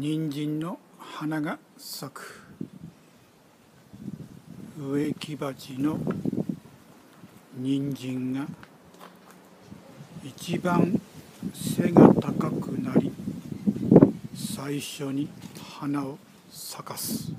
人参の花が咲く。植木鉢の人参が一番背が高くなり最初に花を咲かす。